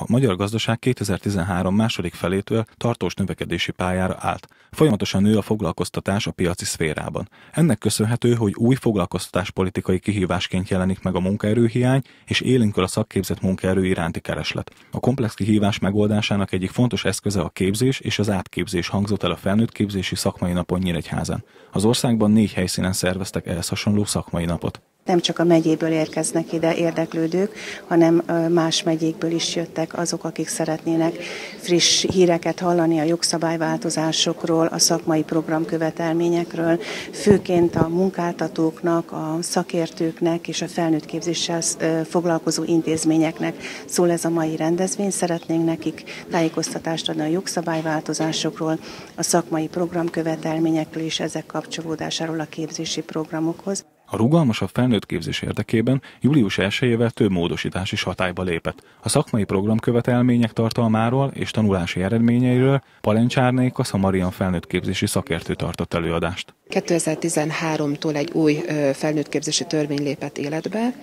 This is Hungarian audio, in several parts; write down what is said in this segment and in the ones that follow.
A magyar gazdaság 2013 második felétől tartós növekedési pályára állt. Folyamatosan nő a foglalkoztatás a piaci szférában. Ennek köszönhető, hogy új foglalkoztatáspolitikai kihívásként jelenik meg a munkaerőhiány, és élénkül a szakképzett munkaerő iránti kereslet. A komplex kihívás megoldásának egyik fontos eszköze a képzés és az átképzés hangzott el a felnőtt képzési szakmai napon Nyíregyházán. Az országban négy helyszínen szerveztek ehhez hasonló szakmai napot nem csak a megyéből érkeznek ide érdeklődők, hanem más megyékből is jöttek azok, akik szeretnének friss híreket hallani a jogszabályváltozásokról, a szakmai programkövetelményekről, főként a munkáltatóknak, a szakértőknek és a felnőtt képzéssel foglalkozó intézményeknek szól ez a mai rendezvény. Szeretnénk nekik tájékoztatást adni a jogszabályváltozásokról, a szakmai programkövetelményekről és ezek kapcsolódásáról a képzési programokhoz. A rugalmasabb felnőtt képzés érdekében július 1-ével több módosítás is hatályba lépett. A szakmai programkövetelmények tartalmáról és tanulási eredményeiről Palencsárnék a Szamarian felnőtt képzési szakértő tartott előadást. 2013-tól egy új felnőttképzési törvény lépett életbe,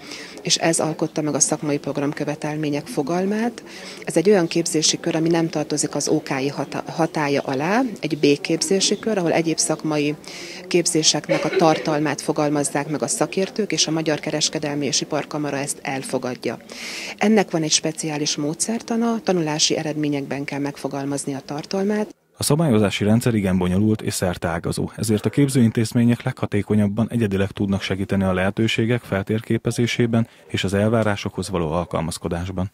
és ez alkotta meg a szakmai programkövetelmények fogalmát. Ez egy olyan képzési kör, ami nem tartozik az OKI hatája alá, egy B képzési kör, ahol egyéb szakmai képzéseknek a tartalmát fogalmazzák meg a szakértők, és a Magyar Kereskedelmi és Iparkamara ezt elfogadja. Ennek van egy speciális módszertana, tanulási eredményekben kell megfogalmazni a tartalmát, a szabályozási rendszer igen bonyolult és szerteágazó, ezért a képzőintézmények leghatékonyabban egyedileg tudnak segíteni a lehetőségek feltérképezésében és az elvárásokhoz való alkalmazkodásban.